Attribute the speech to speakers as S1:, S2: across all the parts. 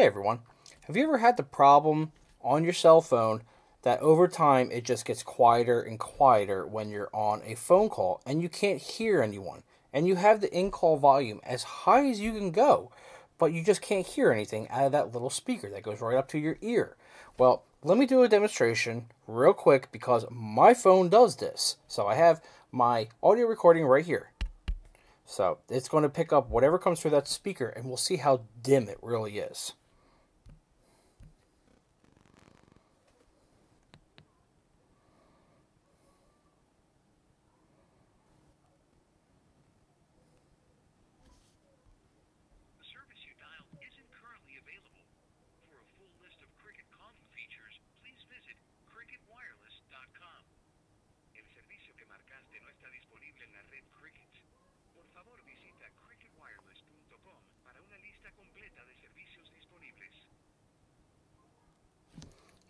S1: Hey everyone, have you ever had the problem on your cell phone that over time it just gets quieter and quieter when you're on a phone call and you can't hear anyone and you have the in call volume as high as you can go, but you just can't hear anything out of that little speaker that goes right up to your ear? Well, let me do a demonstration real quick because my phone does this. So I have my audio recording right here. So it's going to pick up whatever comes through that speaker and we'll see how dim it really is.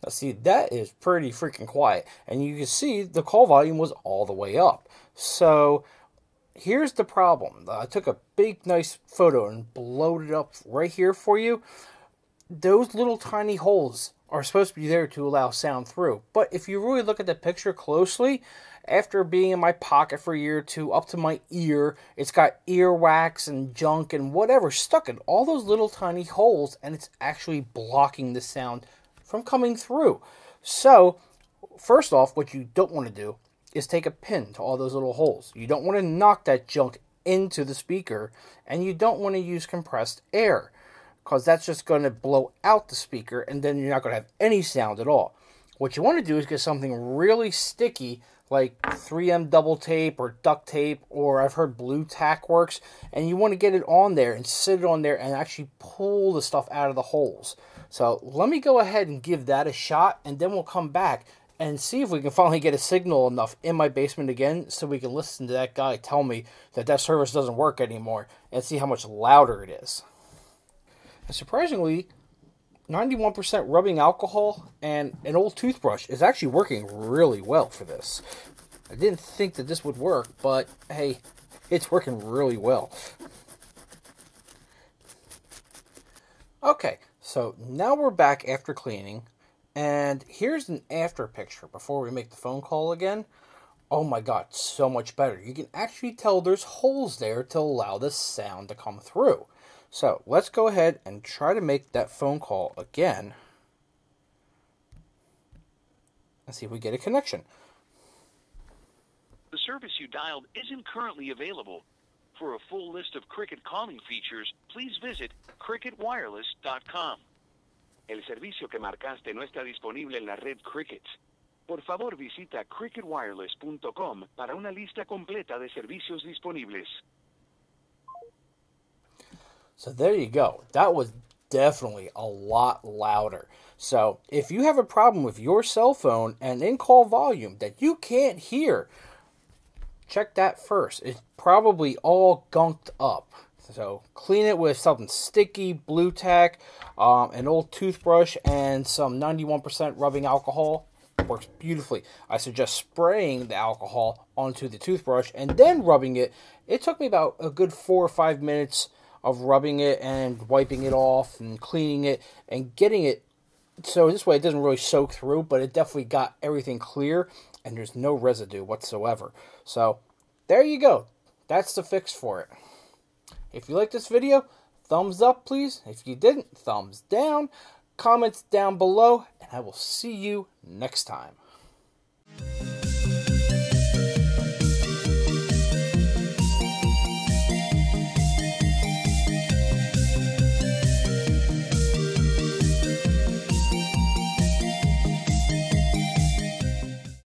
S1: Now, see, that is pretty freaking quiet. And you can see the call volume was all the way up. So, here's the problem. I took a big, nice photo and blowed it up right here for you. Those little tiny holes are supposed to be there to allow sound through. But if you really look at the picture closely, after being in my pocket for a year or two, up to my ear, it's got earwax and junk and whatever stuck in all those little tiny holes, and it's actually blocking the sound from coming through. So, first off, what you don't want to do is take a pin to all those little holes. You don't want to knock that junk into the speaker, and you don't want to use compressed air because that's just going to blow out the speaker, and then you're not going to have any sound at all. What you want to do is get something really sticky like 3M double tape or duct tape, or I've heard Blu Tack works, and you want to get it on there and sit it on there and actually pull the stuff out of the holes. So let me go ahead and give that a shot, and then we'll come back and see if we can finally get a signal enough in my basement again so we can listen to that guy tell me that that service doesn't work anymore and see how much louder it is. And surprisingly, 91% rubbing alcohol and an old toothbrush is actually working really well for this. I didn't think that this would work, but hey, it's working really well. Okay, so now we're back after cleaning, and here's an after picture before we make the phone call again. Oh my god, so much better. You can actually tell there's holes there to allow the sound to come through. So let's go ahead and try to make that phone call again. And see if we get a connection.
S2: The service you dialed isn't currently available. For a full list of Cricket calling features, please visit cricketwireless.com. El servicio que marcaste no está disponible en la red Cricket. Por favor, visita cricketwireless.com para una lista completa de servicios disponibles.
S1: So there you go. That was definitely a lot louder. So if you have a problem with your cell phone and in call volume that you can't hear, check that first. It's probably all gunked up. So clean it with something sticky, Blu Tack, um, an old toothbrush, and some 91% rubbing alcohol. Works beautifully. I suggest spraying the alcohol onto the toothbrush and then rubbing it. It took me about a good four or five minutes of rubbing it and wiping it off and cleaning it and getting it so this way it doesn't really soak through, but it definitely got everything clear and there's no residue whatsoever. So there you go. That's the fix for it. If you like this video, thumbs up please. If you didn't, thumbs down. Comments down below, and I will see you next time.